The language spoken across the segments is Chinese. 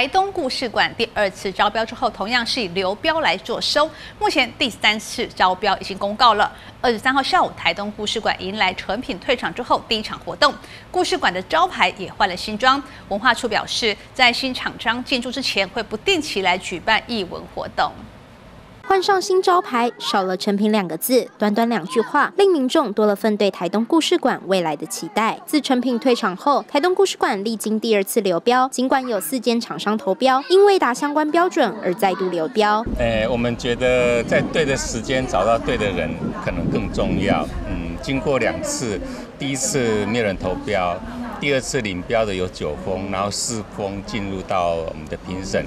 台东故事馆第二次招标之后，同样是以流标来做收。目前第三次招标已经公告了。二十三号下午，台东故事馆迎来成品退场之后第一场活动，故事馆的招牌也换了新装。文化处表示，在新厂商进驻之前，会不定期来举办艺文活动。换上新招牌，少了“成品”两个字，短短两句话，令民众多了份对台东故事馆未来的期待。自成品退场后，台东故事馆历经第二次流标，尽管有四间厂商投标，因未达相关标准而再度流标。诶，我们觉得在对的时间找到对的人，可能更重要。嗯，经过两次，第一次没人投标，第二次领标的有九封，然后四封进入到我们的评审。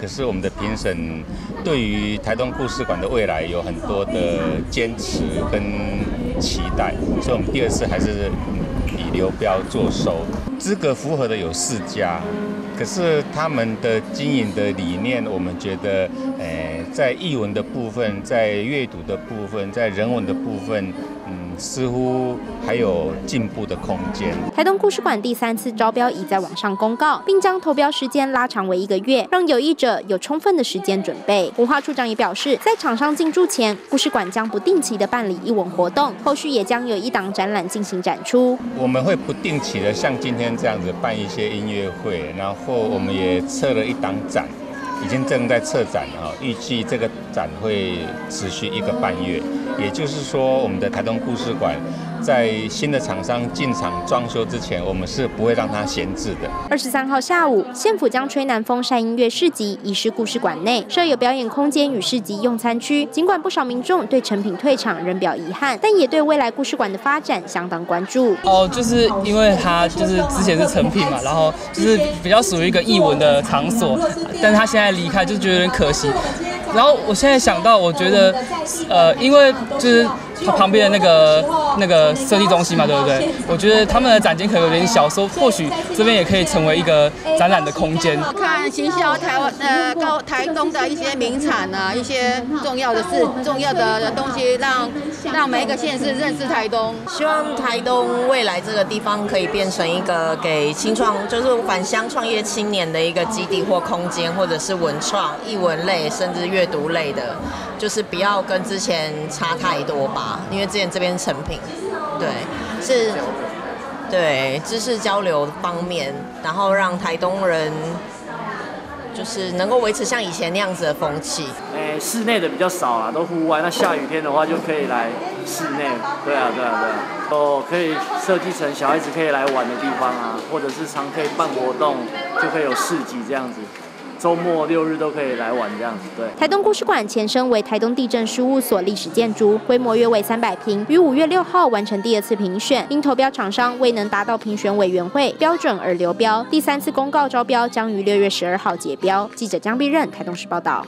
可是我们的评审对于台东故事馆的未来有很多的坚持跟期待，所以我们第二次还是以流标做收。资格符合的有四家，可是他们的经营的理念，我们觉得，诶，在译文的部分，在阅读的部分，在人文的部分。嗯似乎还有进步的空间。台东故事馆第三次招标已在网上公告，并将投标时间拉长为一个月，让有意者有充分的时间准备。文化处长也表示，在厂商进驻前，故事馆将不定期的办理艺文活动，后续也将有一档展览进行展出。我们会不定期的像今天这样子办一些音乐会，然后我们也测了一档展。已经正在策展啊，预计这个展会持续一个半月。也就是说，我们的台东故事馆在新的厂商进场装修之前，我们是不会让它闲置的。二十三号下午，县府将吹南风山音乐市集移师故事馆内，设有表演空间与市集用餐区。尽管不少民众对成品退场仍表遗憾，但也对未来故事馆的发展相当关注。哦，就是因为它就是之前是成品嘛，然后就是比较属于一个艺文的场所，但是它现在离开就觉得有点可惜。然后我现在想到，我觉得，呃，因为就是。它旁边的那个那个设计中心嘛，对不对？我觉得他们的展间可能有点小，说或许这边也可以成为一个展览的空间。看行销台湾呃高台东的一些名产啊，一些重要的事、重要的东西，让让每一个县市认识台东。希望台东未来这个地方可以变成一个给青创，就是返乡创业青年的一个基地或空间，或者是文创、艺文类，甚至阅读类的，就是不要跟之前差太多吧。因为之前这边成品，对，是，对知识交流方面，然后让台东人就是能够维持像以前那样子的风气。诶，室内的比较少啊，都户外。那下雨天的话就可以来室内。对啊，对啊，对啊。哦，可以设计成小孩子可以来玩的地方啊，或者是常可以办活动，就可以有市集这样子。周末六日都可以来玩这样子，对。台东故事馆前身为台东地震事务所历史建筑，规模约为三百平，于五月六号完成第二次评选，因投标厂商未能达到评选委员会标准而流标，第三次公告招标将于六月十二号结标。记者江碧任台东市报道。